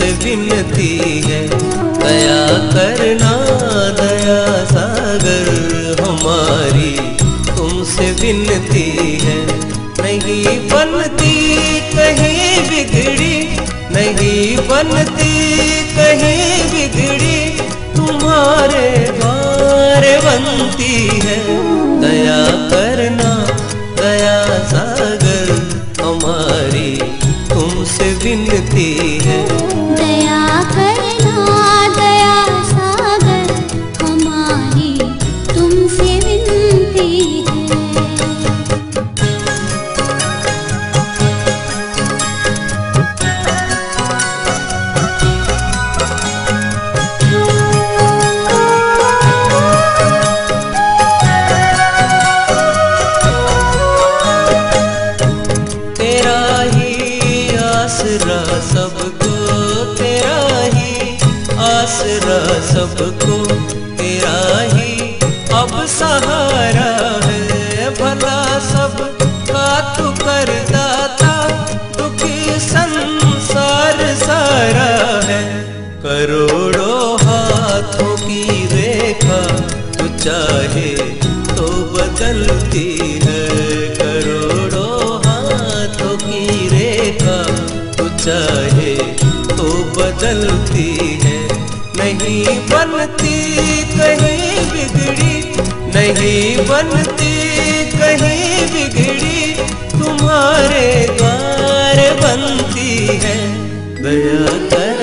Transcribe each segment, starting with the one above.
से विनती है। दया करना, दया सागर हमारी तुमसे विनती है। नहीं बनती कहीं बिगड़ी, नहीं बनती कहीं बिगड़ी, तुम्हारे बार बनती है। दया करना आसरा सबको तेरा ही। अब सहारा है भला सब। का तू कर दाता दुखी संसार सारा है। करोड़ों हाथों की रेखा, तू चाहे तो बदलती है। करोड़ों हाथों की रेखा, तू चाहे तो बदलती नहीं बनती कहीं बिगड़ी नहीं बनती कहीं बिगड़ी तुम्हारे द्वार बनती है दया करना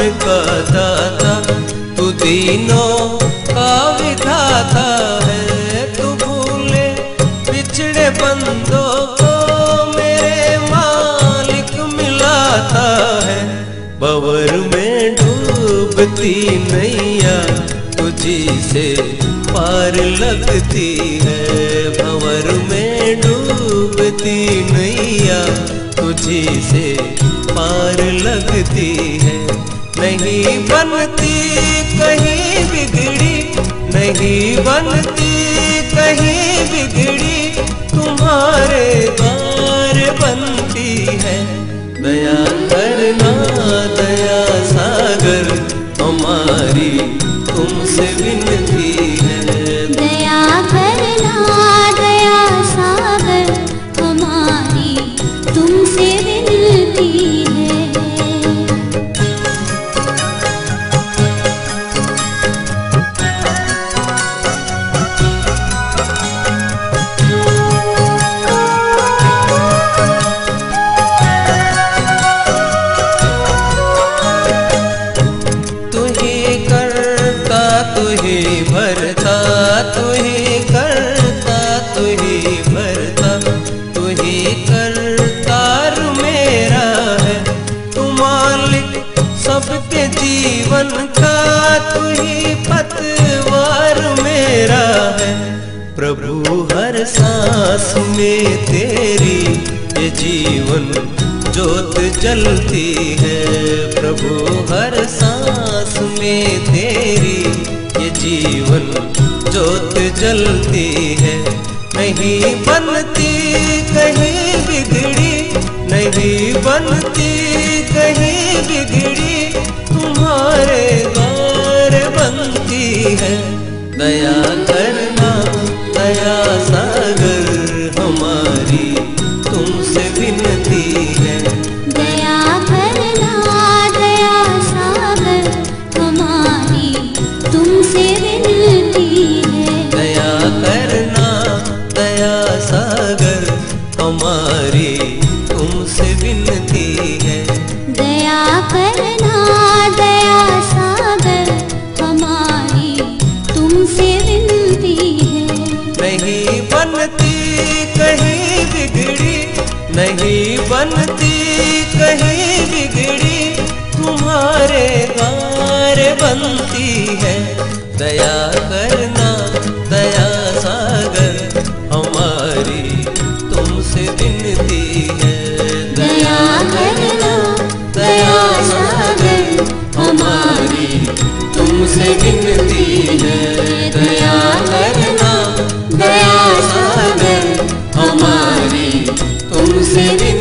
का दाता तू दीनों का विधाता है। तू भूले पिछड़े बंदों को मेरे मालिक मिलाता है। बवर में डूबती नैया तुझी से पार लगती है। भंवर में डूबती नैया तुझी से पार लगती नहीं बनती कहीं बिगड़ी, नहीं बनती कहीं बिगड़ी, तुम्हारे द्वार बनती है। दया करना दया सागर, हमारी तुमसे विनती सांस में तेरी ये जीवन जोत जलती है। प्रभु, हर सांस में तेरी ये जीवन जोत जलती है। नहीं बनती कहीं बिगड़ी, नहीं बनती कहीं बिगड़ी, तुम्हारे द्वार बनती है। दया करना से विनती है। दया करना दया सागर हमारी तुमसे विनती है। नहीं बनती कहीं बिगड़ी नहीं बनती कहीं बिगड़ी तुम्हारे गार बनती है। दया करना मिलती है। दया करना दया सागर हमारी तुमसे भी